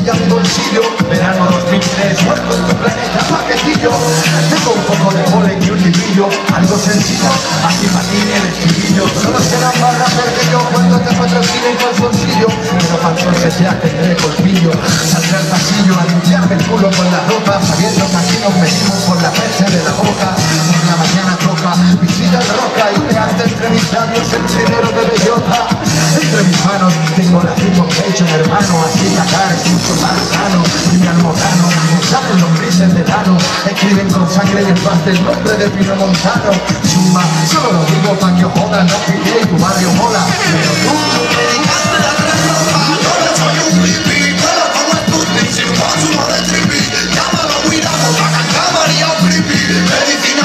Bolsillo Verano 2003, muerto en tu planeta paquetillo. Tengo un poco de polen y un librillo Algo sencillo, así patine el estribillo. Solo será más rapper que yo cuando te patrocine con bolsillo. Pero para entonces ya tendré colmillo Saldré al pasillo a limpiarme el culo con la ropa Sabiendo que aquí nos metimos por la peste de la boca. Por la mañana toca, visita roca Y te hace entre mis labios el género de bellota mismo Así Saben los de Escriben con sangre y el del nombre de Pino Montano solo lo digo pa' que os No pillé tu barrio mola Pero tú, tú me dejaste la Ahora soy un pero como creepy Medicina